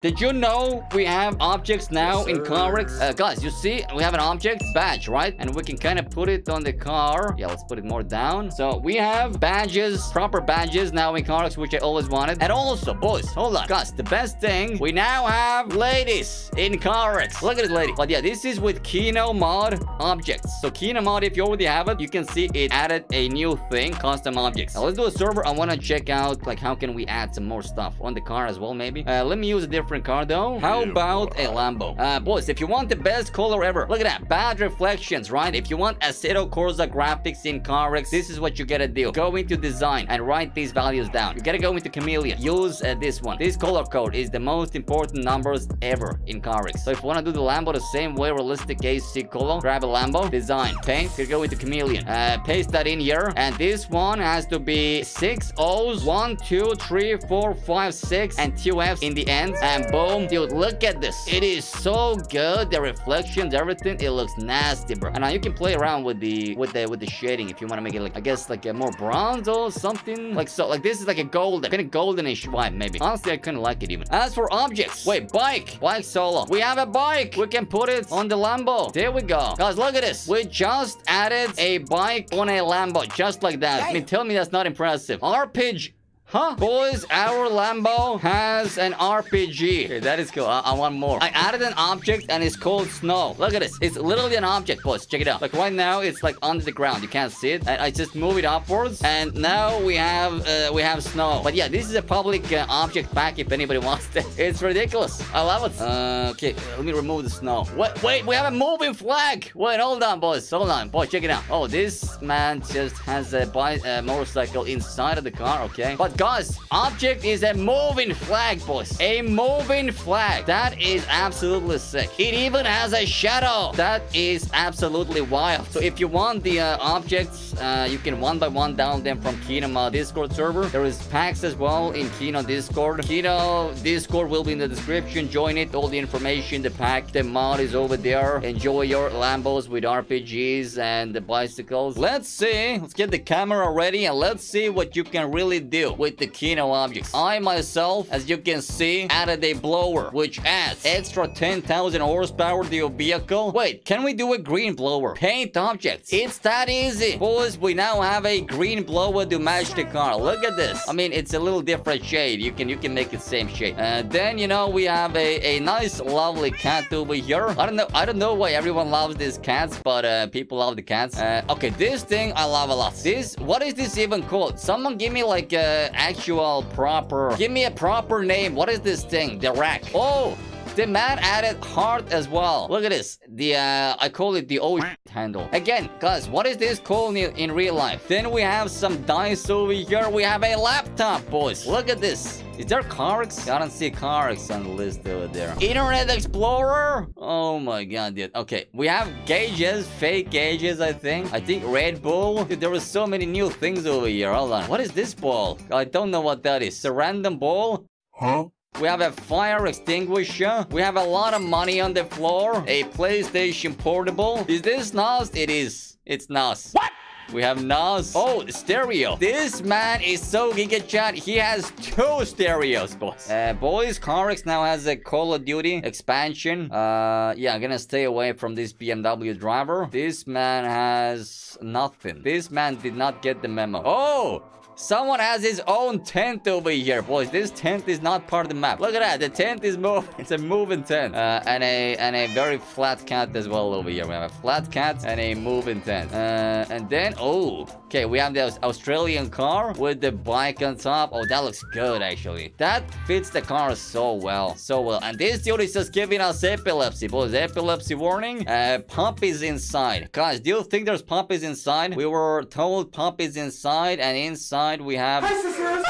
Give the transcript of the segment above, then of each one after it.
Did you know we have objects now Yes, in. CarX? Uh, guys, you see, we have an object badge, right? And we can kind of put it on the car. Yeah, let's put it more down. So we have badges, proper badges now in CarX, which I always wanted. And also, boys, hold on. Guys, the best thing, we now have ladies in CarX. Look at this lady. But yeah, this is with Kino mod objects. So Kino mod, if you already have it, you can see it added a new thing, custom objects. Now let's do a server. I want to check out, like, how can we add some more stuff on the car as well, maybe. Uh, let me use a different car though. How about a Lambo? Uh, boys, if you want the best color ever, look at that. Bad reflections, right? If you want Assetto Corsa graphics in CarX, this is what you gotta do. Go into design and write these values down. You gotta go into Chameleon. Use uh, this one. This color code is the most important numbers ever in CarX. So if you wanna do the Lambo the same way, realistic AC color, grab a Lambo, design, paint, you go into Chameleon. Uh, paste that in here. And this one has to be six O's, one, two, three, four, five, six, and two F's in the end. And boom, dude, look at this. It is so good. The reflections, everything, it looks nasty, bro. And now you can play around with the with the with the shading if you want to make it like I guess like a more bronze or something. Like so, like this is like a golden, kind of goldenish vibe, maybe. Honestly, I couldn't like it even. As for objects, wait, bike, bike solo. We have a bike. We can put it on the Lambo. There we go, guys. Look at this. We just added a bike on a Lambo, just like that. I mean, tell me that's not impressive. RPG. Huh? Boys, our Lambo has an RPG. Okay, that is cool. I, I want more. I added an object and it's called snow. Look at this. It's literally an object, boys. Check it out. Like right now, it's like under the ground. You can't see it. And I just move it upwards and now we have uh, we have snow. But yeah, this is a public uh, object pack if anybody wants it. It's ridiculous. I love it. Uh, okay, let me remove the snow. Wait, wait, we have a moving flag. Wait, hold on, boys. Hold on. Boy, check it out. Oh, this man just has a bi uh, motorcycle inside of the car, okay? But guys, object is a moving flag, boys. A moving flag. That is absolutely sick. It even has a shadow. That is absolutely wild. So if you want the uh, objects, uh, you can one by one download them from Kino uh, Discord server. There is packs as well in Kino Discord. Kino Discord will be in the description. Join it. All the information, the pack, the mod is over there. Enjoy your Lambos with RPGs and the bicycles. Let's see. Let's get the camera ready and let's see what you can really do with the Kino objects. I myself, as you can see, added a blower, which adds extra 10,000 horsepower to your vehicle. Wait, can we do a green blower? Paint objects. It's that easy. Boys, we now have a green blower to match the car. Look at this. I mean, it's a little different shade. You can you can make it same shade. And then, you know, we have a, a nice, lovely cat over here. I don't know. I don't know why everyone loves these cats, but uh, people love the cats. Uh, okay, this thing I love a lot. This, what is this even called? Someone give me like a actual proper, give me a proper name. What is this thing? The rack. Oh, the man added heart as well. Look at this. The uh, I call it the old handle. Again, guys, what is this called in, in real life? Then we have some dice over here. We have a laptop, boys. Look at this. Is there CarX? I don't see CarX on the list over there. Internet Explorer? Oh my god, dude. Okay, we have gauges, fake gauges, I think. I think Red Bull. Dude, there were so many new things over here. Hold on. What is this ball? I don't know what that is. It's a random ball? Huh? We have a fire extinguisher. We have a lot of money on the floor. A PlayStation Portable. Is this NOS? It is. It's NOS. What? We have NOS. Oh, stereo. This man is so giga chad. He has two stereos, boys. Uh, boys, CarX now has a Call of Duty expansion. Uh, yeah, I'm gonna stay away from this BMW driver. This man has nothing. This man did not get the memo. Oh! Someone has his own tent over here, boys. This tent is not part of the map. Look at that. The tent is moving. It's a moving tent. Uh, and a and a very flat cat as well over here. We have a flat cat and a moving tent. Uh, and then, oh, okay, we have the Australian car with the bike on top. Oh, that looks good, actually. That fits the car so well. So well. And this dude is just giving us epilepsy, boys. Epilepsy warning. Uh, pump is inside. Guys, do you think there's puppies inside? We were told puppies inside and inside we have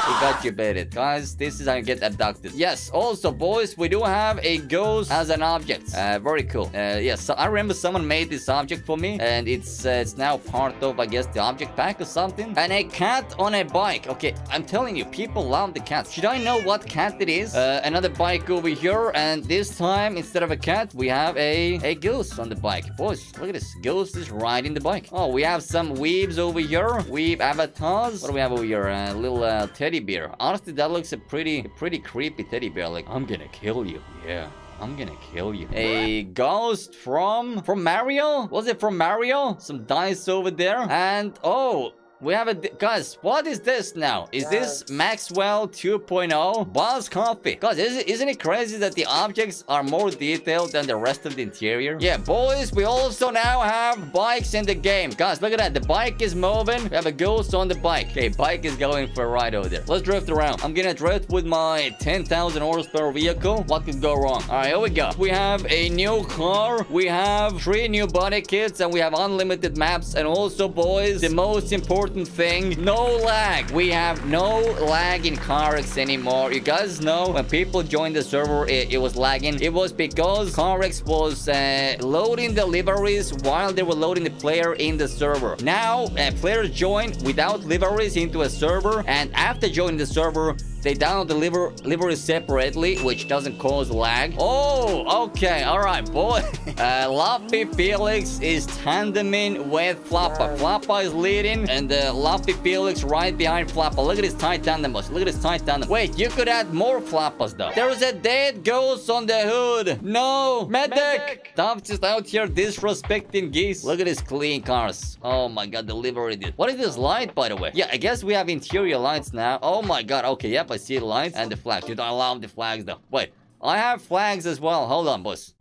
we got you baited guys this is how you get abducted. Yes also boys we do have a ghost as an object. Uh very cool. Uh yes so i remember someone made this object for me and it's uh, it's now part of i guess the object pack or something. And a cat on a bike. Okay i'm telling you people love the cat should i know what cat it is? Uh, another bike over here and this time instead of a cat we have a a ghost on the bike. Boys look at this. Ghost is riding the bike. Oh we have some weaves over here. Weave avatars. What do we have over here? A little uh, teddy bear. Honestly, that looks a pretty, a pretty creepy teddy bear. Like, I'm gonna kill you. Yeah. I'm gonna kill you. A ghost from... From Mario? Was it from Mario? Some dice over there. And, oh, we have a... Guys, what is this now? Is this Maxwell 2.0? Boss Coffee. Guys, isn't it crazy that the objects are more detailed than the rest of the interior? Yeah, boys, we also now have bikes in the game. Guys, look at that. The bike is moving. We have a ghost on the bike. Okay, bike is going for a ride over there. Let's drift around. I'm gonna drift with my 10,000 horsepower vehicle. What could go wrong? All right, here we go. We have a new car. We have three new body kits and we have unlimited maps. And also, boys, the most important important thing. No lag. We have no lag in CarX anymore. You guys know when people joined the server, it, it was lagging. It was because CarX was uh, loading the liveries while they were loading the player in the server. Now, uh, players join without liveries into a server. And after joining the server, they download the liver livery separately, which doesn't cause lag. Oh, okay. All right, boy. uh, Luffy Felix is tandeming with Flappa. Flappa is leading, and uh, Luffy Felix right behind Flappa. Look at his tight tandem, boss. Look at his tight tandem. Wait, you could add more Flappas, though. There's a dead ghost on the hood. No, medic. medic. Just out here disrespecting geese. Look at his clean cars. Oh my god, the livery dude. What is this light, by the way? Yeah, I guess we have interior lights now. Oh my god. Okay, yep, I see the lights and the flags. Dude, I love the flags though. Wait, I have flags as well. Hold on, boss.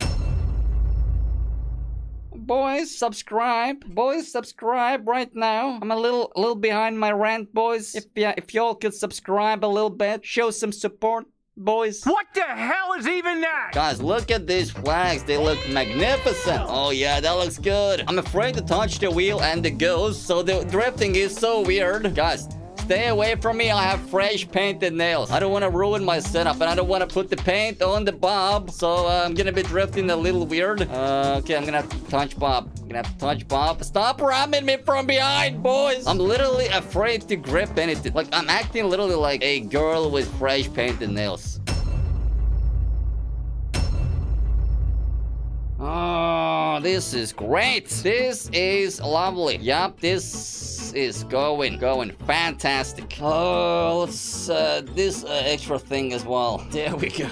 Boys, subscribe. Boys, subscribe right now. I'm a little, little behind my rant, boys. If yeah, if y'all could subscribe a little bit, show some support boys. What the hell is even that? Guys, look at these flags. They look magnificent. Oh, yeah, that looks good. I'm afraid to touch the wheel and the ghost, so the drifting is so weird. Guys, Stay away from me. I have fresh painted nails. I don't want to ruin my setup, and I don't want to put the paint on the bob. So uh, I'm gonna be drifting a little weird. Uh, okay, I'm gonna have to touch Bob. I'm gonna have to touch Bob. Stop ramming me from behind, boys. I'm literally afraid to grip anything. Like, I'm acting literally like a girl with fresh painted nails. This is great. This is lovely. Yup, this is going, going fantastic. Oh, let's, uh, this uh, extra thing as well. There we go.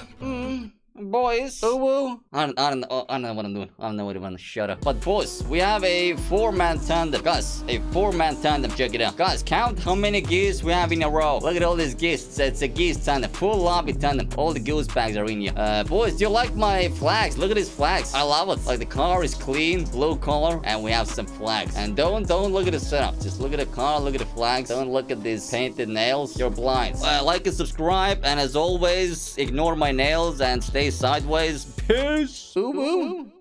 Boys. Ooh, woo. I don't, I don't. I don't know what I'm doing. I don't know what I'm doing. Shut up. But boys, we have a four-man tandem. Guys, a four-man tandem. Check it out. Guys, count how many geese we have in a row. Look at all these geese. It's a geese tandem. Full lobby tandem. All the goose bags are in here. Uh, boys, do you like my flags? Look at these flags. I love it. Like the car is clean, blue color, and we have some flags. And don't, don't look at the setup. Just look at the car, look at the flags. Don't look at these painted nails. You're blind. Uh, like and subscribe. And as always, ignore my nails and stay sideways. Peace. Ooh, ooh.